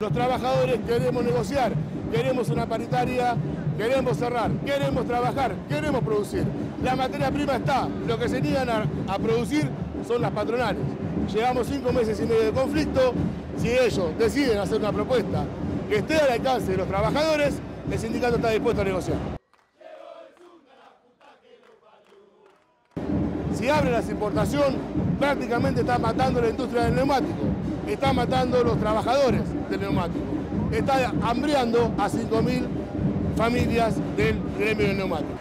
Los trabajadores queremos negociar, queremos una paritaria, queremos cerrar, queremos trabajar, queremos producir. La materia prima está, lo que se niegan a, producir son las patronales. Llevamos cinco meses y medio de conflicto, si ellos deciden hacer una propuesta que esté al alcance de los trabajadores, el sindicato está dispuesto a negociar. Si abre la exportación, prácticamente está matando la industria del neumático, está matando los trabajadores del neumático, está hambriando a 5.000 familias del gremio del neumático.